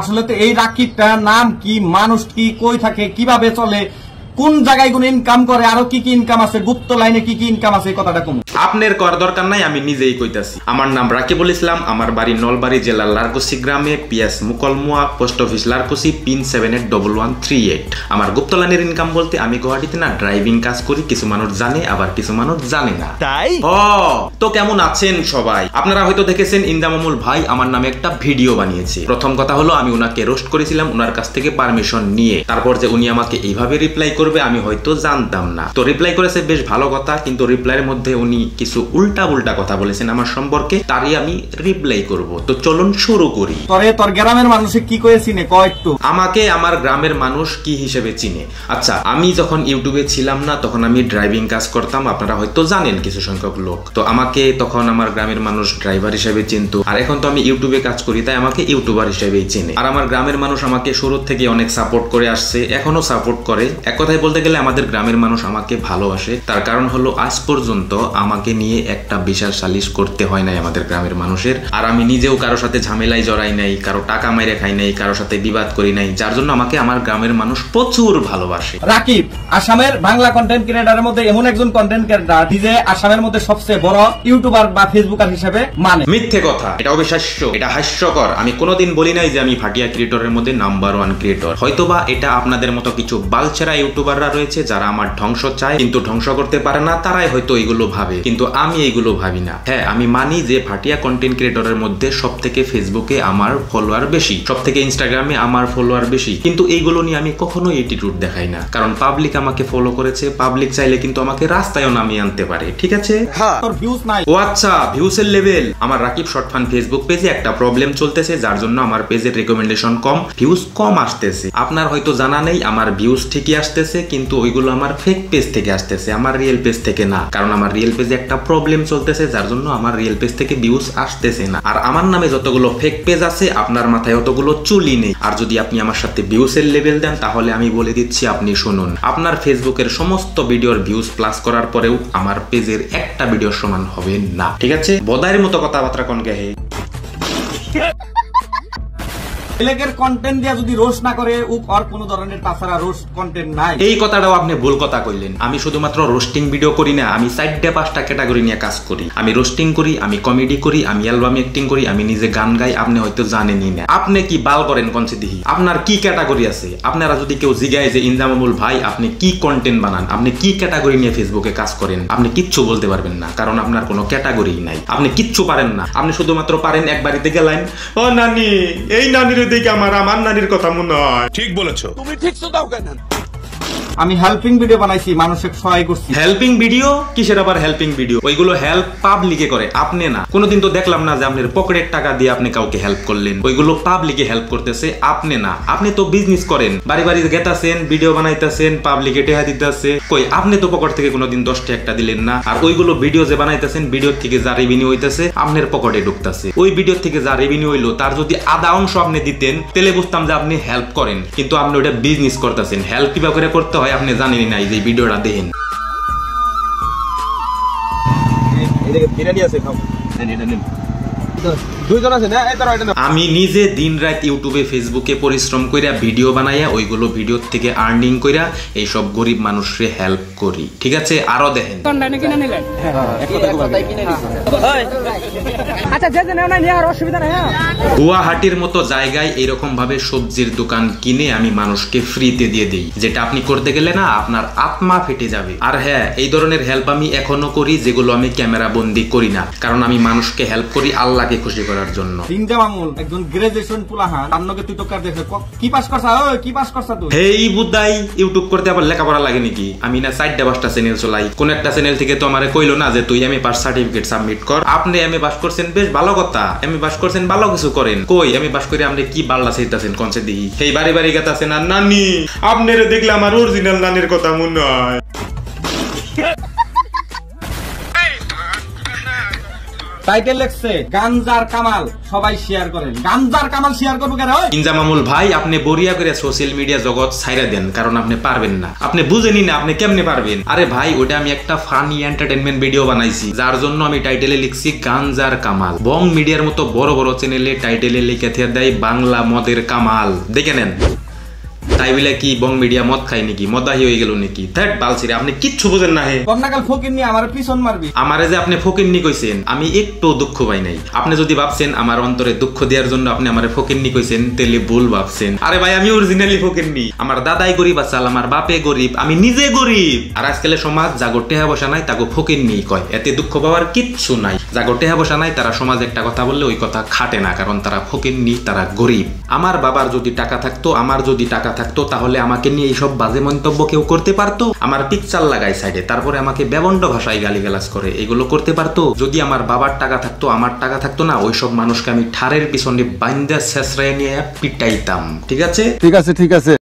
আসলে তো এই রাকিবটা নাম কি মানুষ কি কই থাকে কীভাবে চলে কোন জায়গায় কোন ইনকাম করে আরও কি কি ইনকাম আছে গুপ্ত লাইনে কি কি ইনকাম আছে এই কথাটা কম। আপনার করার দরকার নাই আমি নিজেই কইতাছি। আমার নাম রাকিবুল ইসলাম আমার বাড়ি নলবাড়ি জেলার লারকুসি গ্রামে PS Mukalmua post office Larkusi pin seven eight double one three eight. আমার গুপ্তলানের ইনকাম বলতে আমি গুয়াহাটিতে না ড্রাইভিং কাজ করি কিছু মানুষ জানে আবার কিছু মানুষ জানে না। তাই? ও তো কেমন আছেন সবাই? আপনারা হয়তো দেখেছেন ইন্দামামুল ভাই আমার নামে একটা ভিডিও বানিয়েছে। প্রথম কথা হলো আমি উনাকে রোস্ট করেছিলাম উনার কাছ থেকে পারমিশন নিয়ে। তারপর যে উনি আমাকে এইভাবে রিপ্লাই করবে আমি হয়তো জানতাম না। তো রিপ্লাই করেছে বেশ ভালো কথা। কিন্তু রিপ্লাইয়ের মধ্যে উনি কিছু উল্টা উল্টা কথা বলেছেন আমার সম্পর্কে তারই আমি রিপ্লাই করব। তো চলুন শুরু করি। তরে তোর গ্রামের মানুষে কি করে চিনে? ক একটু। আমাকে আমার গ্রামের মানুষ কি হিসেবে চিনে? আচ্ছা আমি যখন ইউটিউবে ছিলাম না তখন আমি ড্রাইভিং কাজ করতাম আপনারা হয়তো জানেন কিছু সংখ্যক লোক। তো আমাকে তখন আমার গ্রামের মানুষ ড্রাইভার হিসেবে চিনতো। আর এখন তো আমি ইউটিউবে কাজ করি তাই আমাকে ইউটিউবার হিসেবেই চেনে। আর আমার গ্রামের মানুষ আমাকে শুরু থেকে অনেক সাপোর্ট করে আসছে এখনও সাপোর্ট করে। এক কথায় বলতে গেলে আমাদের গ্রামের মানুষ আমাকে ভালোবাসে। তার কারণ হলো আজ পর্যন্ত আমাকে নিয়ে একটা বিশাল সালিশ করতে হয় নাই আমাদের গ্রামের মানুষের। আর আমি নিজেও কারোর সাথে ঝামেলায় জড়াই নাই কারও টাকা মাইরে খাই নাই কারোর সাথে বিবাদ করি নাই যার জন্য আমাকে আমার গ্রামের মানুষ প্রচুর ভালোবাসে। রাকিব আসামের বাংলা কন্টেন্ট ক্রিয়েটারের মধ্যে এমন একজন কন্টেন্ট ক্রিয়েটার যে আসামের মধ্যে সবচেয়ে বড় ইউটিউবার বা ফেসবুকার হিসেবে মানে। মিথ্যে কথা এটা অবিশ্বাস্য এটা হাস্যকর। আমি কোনোদিন বলি নাই যে আমি ভাটিয়া ক্রিয়েটরের মধ্যে নাম্বার ওয়ান ক্রিয়েটর হয়তোবা এটা আপনাদের মতো কিছু বালছেরা ইউটিউবাররা রয়েছে যারা আমার ধ্বংস চায় কিন্তু ধ্বংস করতে পারে না তারাই হয়তো এগুলো ভাবে। কিন্তু আমি এগুলো ভাবি না। হ্যাঁ আমি মানি যে ভাটিয়া কন্টেন্ট ক্রিয়েটরের মধ্যে সব থেকে ফেসবুকে আমার ফলোয়ার বেশি সব থেকে ইনস্টাগ্রামে আমার ফলোয়ার বেশি। কিন্তু এইগুলো নিয়ে আমি কখনো এটিটিউড দেখাই না। কারণ পাবলিক আমাকে ফলো করেছে পাবলিক চাইলে কিন্তু আমাকে রাস্তায়ও নামিয়ে আনতে পারে ঠিক আছে? নাই। ও আচ্ছা ভিউসের লেভেল আমার রাকিব শর্ট ফান ফেসবুক পেজে একটা প্রবলেম চলতেছে যার জন্য আমার পেজের রেকমেন্ডেশন কম ভিউজ কম আসতেছে। আপনার হয়তো জানা নেই আমার ভিউজ ঠিকই আসতেছে। কিন্তু ওইগুলো আমার ফেক পেজ থেকে আসতেছে, আমার রিয়েল পেজ থেকে না। কারণ আমার রিয়েল পেজে একটা প্রবলেম চলতেছে, যার জন্য আমার রিয়েল পেজ থেকে ভিউজ আসতেছে না। আর আমার নামে যতগুলো ফেক পেজ আছে, আপনার মাথায় অতগুলো চুলি নেই। আর যদি আপনি আমার সাথে ভিউসের লেভেল দেন, তাহলে আমি বলে দিচ্ছি, আপনি শুনুন। আপনার ফেসবুকের সমস্ত ভিডিওর ভিউজ প্লাস করার পরেও আমার পেজের একটা ভিডিও সমান হবে না। ঠিক আছে? বদায়ের মতো কথাবার্তা কোন হে ছেলেকের কন্টেন্ট দিয়া যদি রোস্ট না করে ও আর কোন ধরনের তাছাড়া রোস্ট কন্টেন্ট নাই। এই কথাটাও আপনি ভুল কথা কইলেন। আমি শুধুমাত্র রোস্টিং ভিডিও করি না, আমি চারটে, পাঁচটা ক্যাটাগরি নিয়ে কাজ করি। আমি রোস্টিং করি, আমি কমেডি করি, আমি অ্যালবাম অ্যাক্টিং করি, আমি নিজে গান গাই, আপনি হয়তো জানেনই না। আপনি কি বাল করেন কনসে দিহি আপনার কি ক্যাটাগরি আছে? আপনারা যদি কেউ জিগায় যে, ইনজামামুল ভাই, আপনি কি কন্টেন্ট বানান? আপনি কি ক্যাটাগরি নিয়ে ফেসবুকে কাজ করেন? আপনি কিচ্ছু বলতে পারবেন না, কারণ আপনার কোনো ক্যাটাগরি নাই। আপনি কিচ্ছু পারেন না। আপনি শুধুমাত্র পারেন এক বাড়িতে গেলেন ও নানি, এই নানির দিকে আমার আমার নানির কথা মনে হয়। ঠিক বলেছ। আমি হেল্পিং ভিডিও বানাইছি, মানুষের সহায় করছি। হেল্পিং ভিডিও কিসের আবার হেল্পিং ভিডিও ওইগুলো হেল্প পাবলিকে করে। আপনি না, কোনোদিন তো দেখলাম না যে আপনার পকেটের টাকা দিয়ে আপনি কাউকে হেল্প করলেন। ওইগুলো পাবলিকে হেল্প করতেছে। আপনি না, আপনি তো বিজনেস করেন। বাড়ি বাড়ি গেতাছেন ভিডিও বানাইতেছেন পাবলিকে টেহা দিতেছে। কই, আপনি তো পকেট থেকে কোনোদিন দশটা একটা দিলেন না। আর ওইগুলো ভিডিও যে বানাইতেছেন ভিডিও থেকে যা রেভিনিউ হইতেছে, আপনার পকেটে ঢুকতেছে। ওই ভিডিও থেকে যা রেভিনিউ হইল, তার যদি আধা অংশ আপনি দিতেন, তাহলে বুঝতাম যে আপনি হেল্প করেন। কিন্তু আপনি ওটা বিজনেস করতেছেন। হেল্প কীভাবে করে করতে হয় আপনি জানেনই না এই যে ভিডিওটা দেখেন। আমি নিজে দিন রাত ইউটিউবে ফেসবুকে পরিশ্রম কইরা ভিডিও বানাইয়া ওইগুলো ভিডিও থেকে আর্নিং কইরা এইসব গরিব মানুষকে হেল্প করি। ঠিক আছে? আরও দেখেন। নিলেন? আচ্ছা যে যে নেও না নিয়ে আর অসুবিধা নেই হ্যাঁ? গুয়াহাটির মতো জায়গায় এরকম ভাবে সবজির দোকান কিনে আমি মানুষকে ফ্রিতে দিয়ে দিই। যেটা আপনি করতে গেলে না আপনার আত্মা ফেটে যাবে। আর হ্যাঁ এই ধরনের হেল্প আমি এখনও করি যেগুলো আমি ক্যামেরা বন্দি করি না। কারণ আমি মানুষকে হেল্প করি আল্লাহকে খুশি করার জন্য। তিনটা মামুল একজন গ্রাজুয়েশন পুলাহান তার তুই তো কার দেখে কি পাস করছা? ওই কি পাস করছা তুই? হেই বুদাই ইউটিউব করতে আবার লেখাপড়া লাগে নাকি? আমি না চারটা পাঁচটা চ্যানেল চলাই। কোন একটা চ্যানেল থেকে তো আমারে কইলো না যে তুই এমএ পাস সার্টিফিকেট সাবমিট কর। আপনি এমএ পাস করছেন বেশ ভালো কথা। এমএ পাস করছেন ভালো কিছু করেন। কই এমএ পাস করে আপনি কি বাল্লা চাইতাছেন কনসে দিই সেই বাড়ি বাড়ি গেতাছেন আর নানি। আপনারে দেখলে আমার অরিজিনাল নানির কথা মনে হয়। টাইটেল লেখছে, গাঞ্জার কামাল। সবাই শেয়ার করেন। গাঞ্জার কামাল শেয়ার করব কেন? ওই? ইনজা মামুল, ভাই, আপনি বরিয়া করে সোশ্যাল মিডিয়া জগৎ ছাইরা দেন, কারণ আপনি পারবেন না। আপনি বুঝেনি না, আপনি কেমনে পারবেন? আরে ভাই ওটা আমি একটা ফানি এন্টারটেনমেন্ট ভিডিও বানাইছি, যার জন্য আমি টাইটেলে লিখছি গাঞ্জার কামাল। বং মিডিয়ার মতো বড় বড় চ্যানেলে টাইটেলে লিখে দেয় বাংলা মদের কামাল। দেখে নেন। তাই বলে কি বং মিডিয়া মদ খাই নাকি? মদাহি হয়ে গেল নাকি? থ্যাট বালছিরে আপনি কিচ্ছু বুঝেন না হে। কন্যাকাল ফকির নিয়ে আমার পিছন মারবি। আমারে যে আপনি ফকিন্নি কইছেন আমি একটু দুঃখ পাই নাই। আপনি যদি ভাবছেন আমার অন্তরে দুঃখ দেওয়ার জন্য আপনি আমারে ফকিন্নি কইছেন তেলে ভুল ভাবছেন। আরে ভাই আমি অরিজিনালি ফকিন্নি। আমার দাদাই গরিব আসাল আমার বাপে গরিব। আমি নিজে গরিব। আর আজকালে সমাজ জাগর টেহা বসা নাই তাকে ফকিন্নি কয়। এতে দুঃখ পাওয়ার কিচ্ছু নাই। জাগর টেহা বসা নাই তারা সমাজ একটা কথা বললে ওই কথা খাটে না কারণ তারা ফকিন্নি তারা গরিব। আমার বাবার যদি টাকা থাকতো আমার যদি টাকা থাকতো তাহলে আমাকে নিয়ে এইসব বাজে মন্তব্য কেউ করতে পারতো? আমার পিকচার লাগায় সাইডে তারপরে আমাকে ব্যবন্ড ভাষায় গালিগালাজ করে, এগুলো করতে পারতো? যদি আমার বাবার টাকা থাকতো, আমার টাকা থাকতো না, ওইসব মানুষকে আমি ঠারের পিছনে বাইন্দা শেষরায় নিয়ে পিটাইতাম, ঠিক আছে? ঠিক আছে ঠিক আছে।